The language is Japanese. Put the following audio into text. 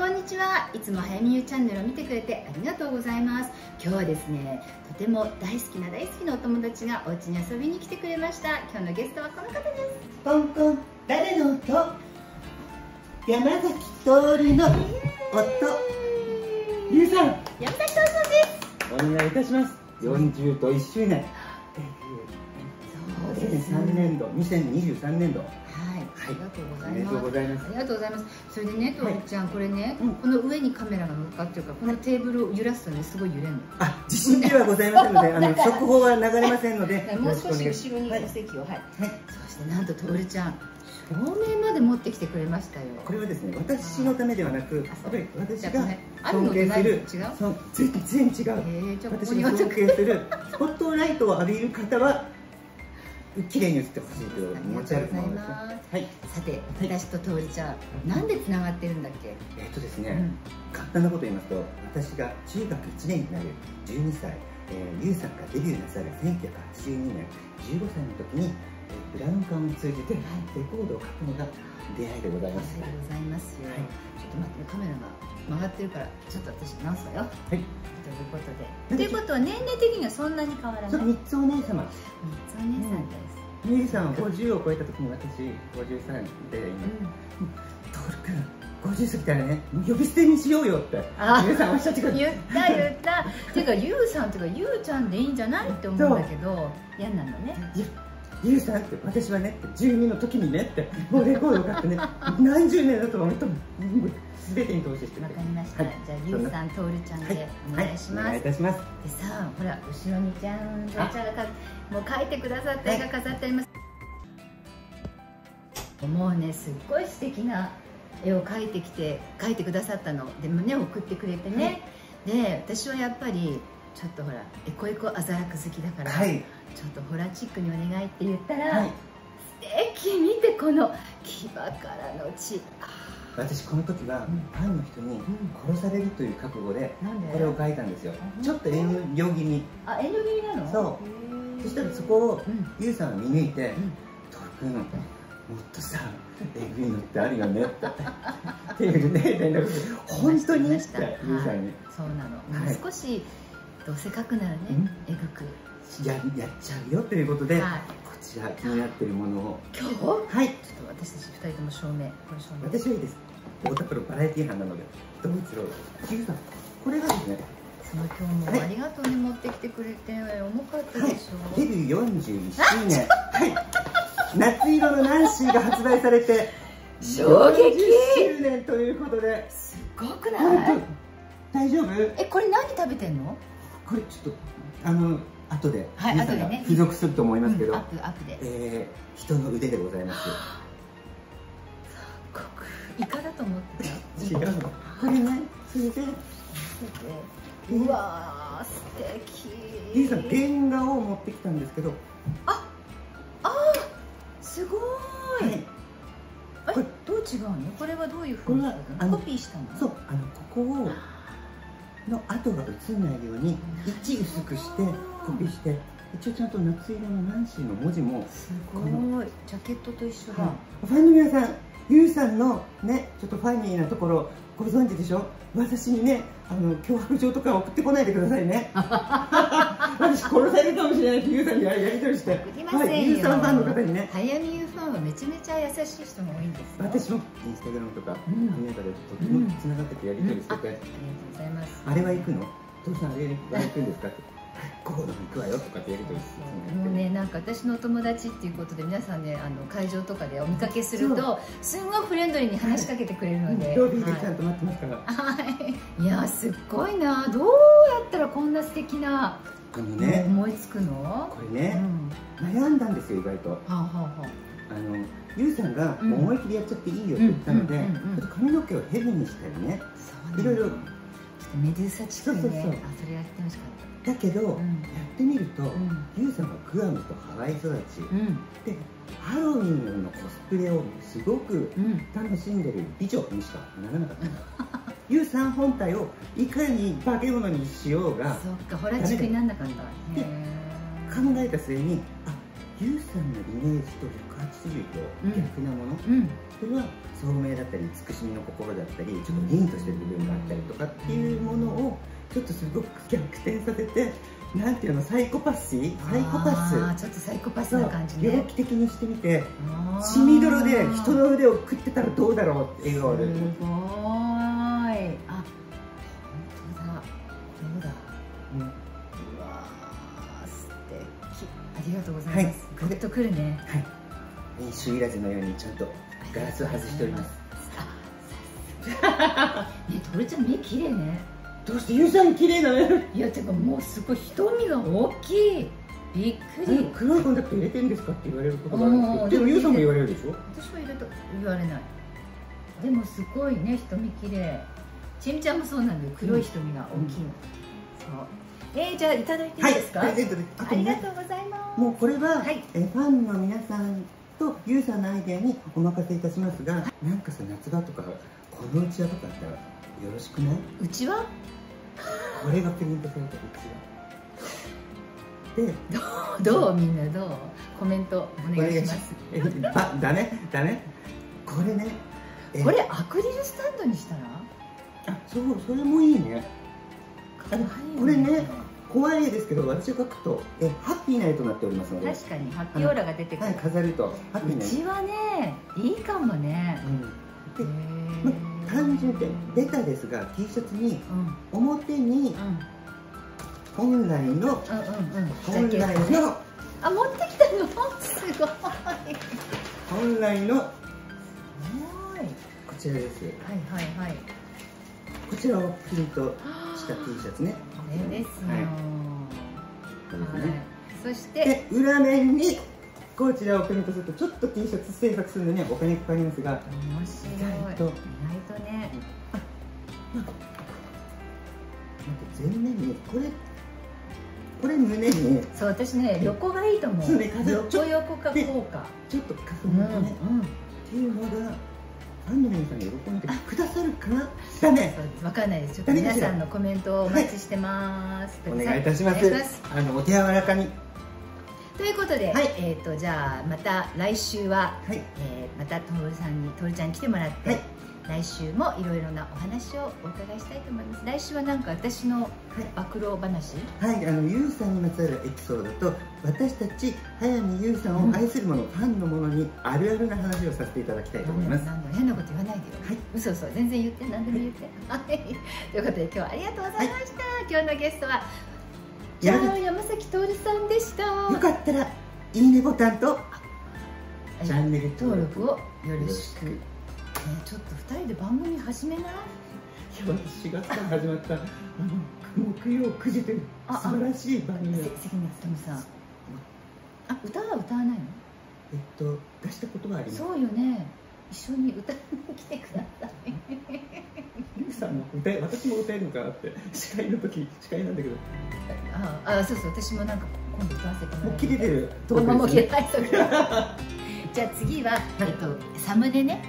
こんにちは。いつも早見ゆチャンネルを見てくれてありがとうございます。今日はですねとても大好きな大好きなお友達がお家に遊びに来てくれました。今日のゲストはこの方です。コンコン。誰の音？山崎徹の音。ゆうさん。山崎徹さんです。お願いいたします。40と1周年。そうです2003年度。2023年度。はい、ありがとうございます。ありがとうございます。それでね、とはい。りちゃん、これね、うん。この上にカメラが乗っかってるから、このテーブルを揺らすとね、すごい揺れるの。あ自信ではございませんので あの速報は流れませんので もう少し後ろにはいお席を、はい。はい。そしてなんととるちゃん、照明まで持ってきてくれましたよ。これはですね私のためではなくやっぱり私が尊敬する全然違う。私が尊敬するスポットライトを浴びる方は綺麗に映ってほしいという持ち歩くものです。ねはい。さて、私ととりちゃん、なんで繋がってるんだっけ？えっとですね、うん。簡単なこと言いますと私が中学1年になる12歳、えー、ゆうさんがデビューなさる1982年15歳の時に、えー、ブラウン管を通じてレコードを書くのが出会いでございます、ありがとうございますよ。はいちょっと待って、カメラが曲がってるから、ちょっと私直すわよ。はい、ということで。ということは年齢的にはそんなに変わらない？三つお姉様三つお姉さんです。ゆうさんは50を超えた時に私53で今「徹君50過ぎたらね呼び捨てにしようよ」ってあゆうさんおっしゃってくれ言った言った。ていうかゆうさんっていうかゆうちゃんでいいんじゃない？って思うんだけど 嫌なのね。ゆゆうさんって私はね12の時にねってもうレコードを買ってね何十年だと思うと全てに投資してわかりました。はい。じゃあゆうさんとるちゃんはい。でお願いします。はい、お願いいたします。でさほら後ろにじゃんじゃんちゃんがかもう描いてくださった絵が飾ってあります、もうねすっごい素敵な絵を描いてきて描いてくださったの。でもね送ってくれてね、で私はやっぱりちょっとほらエコエコアザラク好きだから、はい。ちょっとホラチックにお願いって言ったら、はい。素敵見てこの牙からの血。あ私この時はうん。ファンの人に殺されるという覚悟でこれを書いたんですよ。あちょっと遠慮気味。あ遠慮気味なの？そう。そしたらそこをうん。ゆうさんは見抜いてうん「トル君もっとさえぐいのってあるよね」って。っていうね連絡。して「本当に?」ってゆうさんに。そうなの、はい。少しどうせ書くならね、えぐく。ややっちゃうよということでこはい。ちら気になってるものを。今日？はい。ちょっと私たち二人とも照明これ照明。私はいいです。太田プロバラエティー班なのでどうぞゆう。さんこれがですねその今日もありがとうね持ってきてくれて重かったはいでしょ、デビュー41周年。はい。夏色のナンシーが発売されて衝撃！40周年ということで。すっごく本ない？当大丈夫？えこれ何食べてんの？これちょっとあの後ではい皆さんが付属すると思いますけど、うんアップアップでえー、人の腕でございます。ごくイカだと思ってた。違う。のこれねそれでうわー素敵。ゆうさん原画を持ってきたんですけど。すごはい。い。えこれどう違うの？これはどういうふうにコピーしたの？そうあのここをの跡が映んないように1薄くしてコピーして一応ちゃんと夏色のナンシーの文字もすごい。ジャケットと一緒だ、ファンの皆さん、ゆうさんのね、ちょっとファニーなところご存知でしょ？私にね、あの脅迫状とか送ってこないでくださいね。私殺されるかもしれないってゆうさんにやり取りして、送りませんよ、はい、ゆうさんファンの方にね、早見優ファンはめちゃめちゃ優しい人が多いんですよ。私もインスタグラムとか、うん。見ながらとてもつながっててやり取りしてて、ありがとうございます。あれは行くの？父さんあれは行くんですかって、ここ行くわよとかってやり取りもうねなんか私のお友達っていうことで皆さんねあの会場とかでお見かけするとすんごいフレンドリーに話しかけてくれるので、ロビーでちゃはんと待ってますから、い、いやすっごいな。どうやったらこんな素敵なあのね、思いつくの、これうん、ね、悩んだんですよ、意外と。はあはあはあ。あのゆうさんがうん。思い切りやっちゃっていいよって言ったので、髪の毛をヘビにしたりね。いろいろ。ちょっとメデューサチックでねあそれやってほしかっだけど、ん。やってみると、うん。ゆうさんはグアムとハワイ育ち、でハロウィンのコスプレをすごくうん。楽しんでる美女にしかならなかったゆうさん本体をいかに化け物にしようがそっかホラチックになんなかったでへ考えた末にあゆうさんのイメージと180と逆なもの、うん。それは聡明だったり慈しみの心だったりちょっと凛としてる部分があったりとかっていうものをちょっとすごく逆転させてなんていうのサイコパスサイコパあーちょっとサイコパスな感じ猟ね奇的にしてみて血みどろで人の腕を食ってたらどうだろうって笑顔で、すごーい。あ本当だ。どうだ。うん。うわー素敵。ありがとうございます、はい。グッとくるね。はい。練習いらずのようにちゃんとガラスを外しております。あねトルちゃん目綺麗ねどうしてゆうさん綺麗なのいやてかもうすごい瞳が大きい。びっくり。黒いコンタクト入れてるんですかって言われることがあるんですけうん。どでもゆうさんも言われるでしょ？私は入れと言われない。でもすごいね瞳綺麗。ちみちゃんもそうなんだよ。黒い瞳が大きいの、そう。えー、じゃあいただいていいですか、はい、プレゼントですあありがとうございます。もうこれは、はい。えファンの皆さんとゆうさんのアイデアにお任せいたしますが、なんかさ夏場とかこのうちわとかあったらよろしくない？うちは？これがプリントされたうちわでどうみんなどうコメントお願いします。えあダメダメこれねえこれアクリルスタンドにしたら？あそうそれもいいね。あのこれね怖いですけど私が書くとえハッピーナイトになっておりますので、確かにハッピーオーラが出てくる、はい、飾ると。ハッピーナイト。うちはねいいかもね。うん。でへまー単純でベタですが T シャツにうん。表に本来の本来のあ持ってきたの？すごい。本来のこすちらです。はいはいはい。こちらをプリントした T シャツね。これですよ、はい。これですはいね。そして。で裏面にこちらをプリントするとちょっと T シャツ制作するのにはお金かかりますが面白い。意外と意外とね。なんか前面にこれこれ胸にそう私ね横がいいと思う。ね風横横かでこうか。ちょっと重うんうん。ねてね、っていうのがファンの皆さんに喜んでくださるかな？ダメ。わかんないです。ちょっと皆さんのコメントをお待ちしてます、お願いいたします。あのお手柔らかにということで、はい。えっ、とじゃあまた来週は、はい。えーまたトールさんにトールちゃんに来てもらって、はい。来週もいろいろなお話をお伺いしたいと思います。来週はなんか私の暴露話、はい、あのゆうさんにまつわるエピソードと私たち早見優さんを愛する者、ファンの者にあるあるな話をさせていただきたいと思います。なんだ変なこと言わないでよ、はい。嘘嘘全然言って何でも言って。はい。ということで今日はありがとうございました、今日のゲストはじゃやあ山崎徹さんでした。よかったらいいねボタンとチャンネル登録を。よろしく、ね、ちょっと2人で番組始めない？4月から始まった。あの木曜9時という素晴らしい番組関根勤さん。あ歌は歌わないの？えっと出したことはあります。そうよね。一緒に歌いに来てくださいさんも歌え私も歌えるのかなって司会の時司会なんだけど。ああそうそう私もなんか今度歌わせてもらもう切れてる。あもうもう切れない じゃあ次は、えっと、サムネね